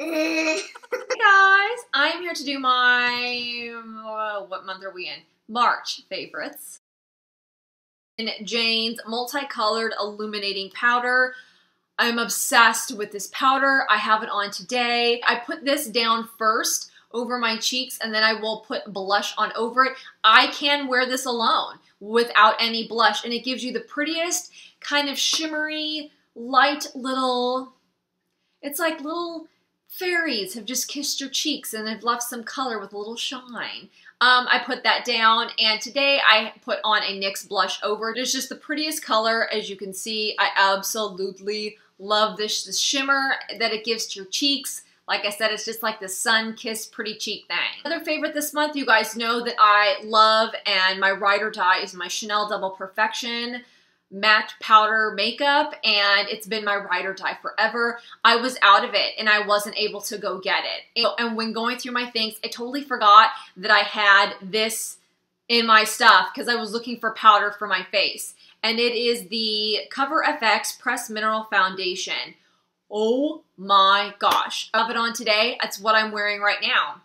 hey guys, I'm here to do my, uh, what month are we in? March favorites. In Jane's multicolored illuminating powder. I'm obsessed with this powder. I have it on today. I put this down first over my cheeks and then I will put blush on over it. I can wear this alone without any blush and it gives you the prettiest kind of shimmery, light little, it's like little fairies have just kissed your cheeks and have left some color with a little shine. Um, I put that down and today I put on a NYX blush over. It is just the prettiest color as you can see. I absolutely love this, this shimmer that it gives to your cheeks. Like I said, it's just like the sun-kissed pretty cheek thing. Another favorite this month, you guys know that I love and my ride or die is my Chanel Double Perfection matte powder makeup and it's been my ride or die forever. I was out of it and I wasn't able to go get it. And when going through my things, I totally forgot that I had this in my stuff because I was looking for powder for my face. And it is the Cover FX Press Mineral Foundation. Oh my gosh. I have it on today. That's what I'm wearing right now.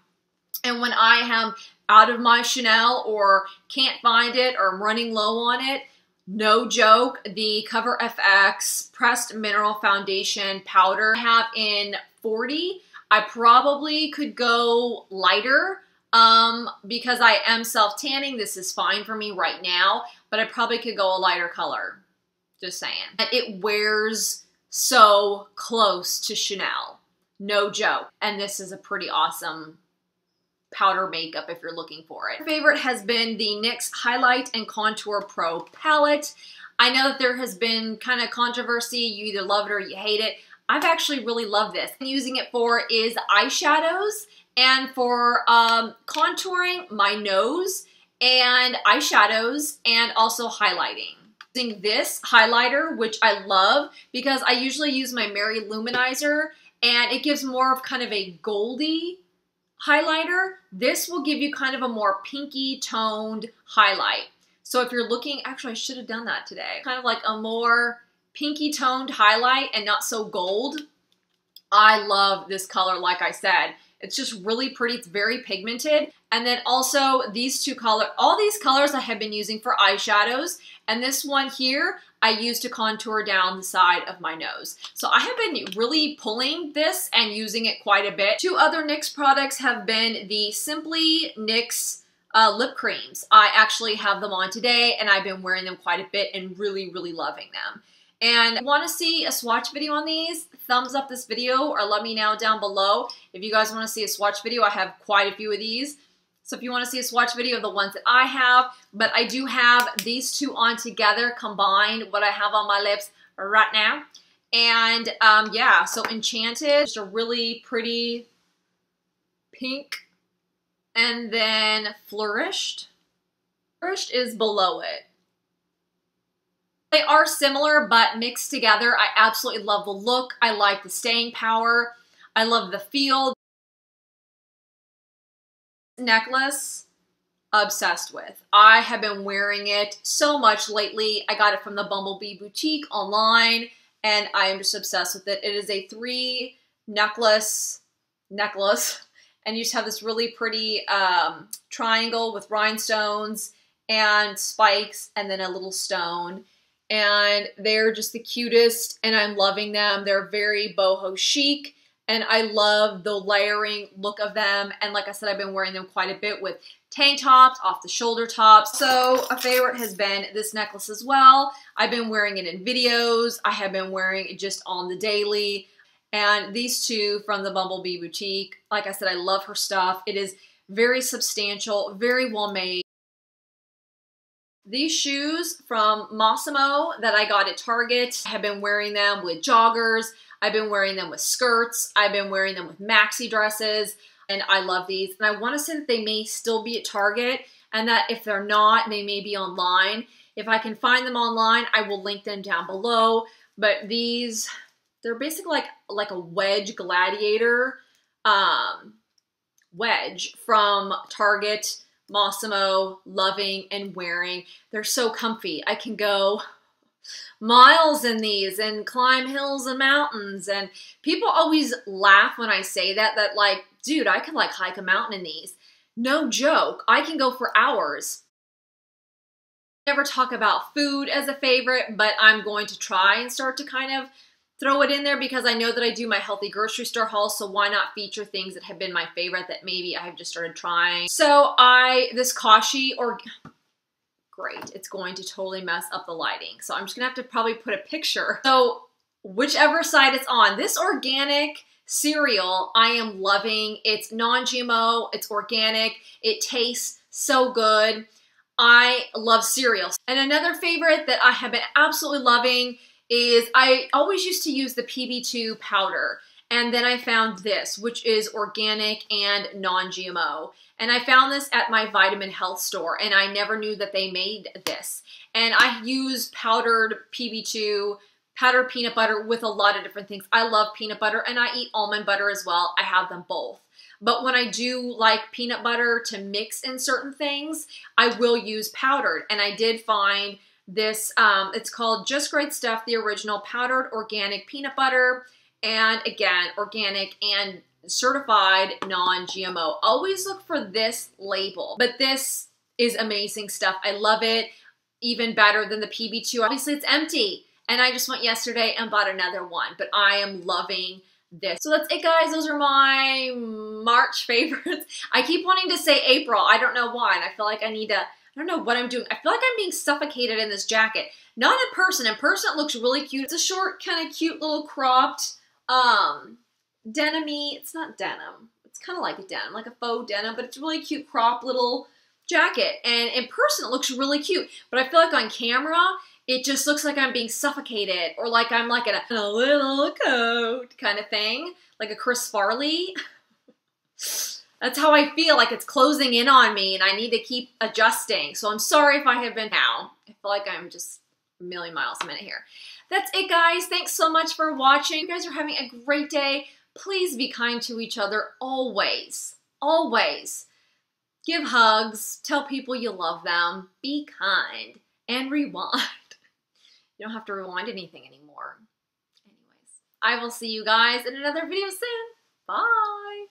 And when I am out of my Chanel or can't find it or I'm running low on it, no joke, the Cover FX Pressed Mineral Foundation Powder I have in 40. I probably could go lighter um, because I am self-tanning. This is fine for me right now, but I probably could go a lighter color. Just saying. It wears so close to Chanel. No joke. And this is a pretty awesome powder makeup if you're looking for it. My favorite has been the NYX Highlight and Contour Pro palette. I know that there has been kind of controversy. You either love it or you hate it. I've actually really loved this. I'm using it for is eyeshadows and for um, contouring my nose and eyeshadows and also highlighting. Using this highlighter, which I love because I usually use my Mary-Lou Manizer and it gives more of kind of a goldy highlighter, this will give you kind of a more pinky toned highlight. So if you're looking, actually I should have done that today, kind of like a more pinky toned highlight and not so gold. I love this color, like I said. It's just really pretty. It's very pigmented. And then also these two color, all these colors I have been using for eyeshadows. And this one here, I use to contour down the side of my nose. So I have been really pulling this and using it quite a bit. Two other NYX products have been the Simply NYX uh, lip creams. I actually have them on today and I've been wearing them quite a bit and really, really loving them. And want to see a swatch video on these? Thumbs up this video or let me know down below. If you guys want to see a swatch video, I have quite a few of these. So if you want to see a swatch video of the ones that I have, but I do have these two on together combined, what I have on my lips right now. And um, yeah, so Enchanted, just a really pretty pink. And then Flourished. Flourished is below it. They are similar, but mixed together. I absolutely love the look. I like the staying power. I love the feel necklace obsessed with. I have been wearing it so much lately. I got it from the Bumblebee Boutique online and I am just obsessed with it. It is a three necklace necklace and you just have this really pretty um, triangle with rhinestones and spikes and then a little stone and they're just the cutest and I'm loving them. They're very boho chic and I love the layering look of them. And like I said, I've been wearing them quite a bit with tank tops, off the shoulder tops. So a favorite has been this necklace as well. I've been wearing it in videos. I have been wearing it just on the daily. And these two from the Bumblebee Boutique, like I said, I love her stuff. It is very substantial, very well made. These shoes from Mossimo that I got at Target, have been wearing them with joggers. I've been wearing them with skirts. I've been wearing them with maxi dresses. And I love these. And I want to say that they may still be at Target and that if they're not, they may be online. If I can find them online, I will link them down below. But these, they're basically like, like a wedge gladiator um, wedge from Target Mossimo, loving and wearing. They're so comfy. I can go miles in these and climb hills and mountains. And people always laugh when I say that, that like, dude, I can like hike a mountain in these. No joke. I can go for hours. Never talk about food as a favorite, but I'm going to try and start to kind of throw it in there because I know that I do my healthy grocery store haul, so why not feature things that have been my favorite that maybe I have just started trying. So I, this Kashi, or great, it's going to totally mess up the lighting. So I'm just gonna have to probably put a picture. So whichever side it's on, this organic cereal I am loving. It's non-GMO, it's organic, it tastes so good. I love cereals. And another favorite that I have been absolutely loving is I always used to use the PB2 powder. And then I found this, which is organic and non-GMO. And I found this at my vitamin health store and I never knew that they made this. And I use powdered PB2, powdered peanut butter with a lot of different things. I love peanut butter and I eat almond butter as well. I have them both. But when I do like peanut butter to mix in certain things, I will use powdered. And I did find this, um, it's called Just Great Stuff, the original powdered organic peanut butter. And again, organic and certified non-GMO. Always look for this label. But this is amazing stuff. I love it. Even better than the PB2. Obviously, it's empty. And I just went yesterday and bought another one. But I am loving this. So that's it, guys. Those are my March favorites. I keep wanting to say April. I don't know why. And I feel like I need to, I don't know what I'm doing. I feel like I'm being suffocated in this jacket. Not in person. In person, it looks really cute. It's a short, kind of cute little cropped, um, denim It's not denim. It's kind of like a denim, like a faux denim, but it's really cute crop little jacket. And in person, it looks really cute. But I feel like on camera, it just looks like I'm being suffocated or like I'm like in a, a little coat kind of thing, like a Chris Farley. That's how I feel like it's closing in on me and I need to keep adjusting. So I'm sorry if I have been now. I feel like I'm just a million miles a minute here. That's it, guys. Thanks so much for watching. You guys are having a great day. Please be kind to each other always. Always. Give hugs. Tell people you love them. Be kind. And rewind. You don't have to rewind anything anymore. Anyways, I will see you guys in another video soon. Bye.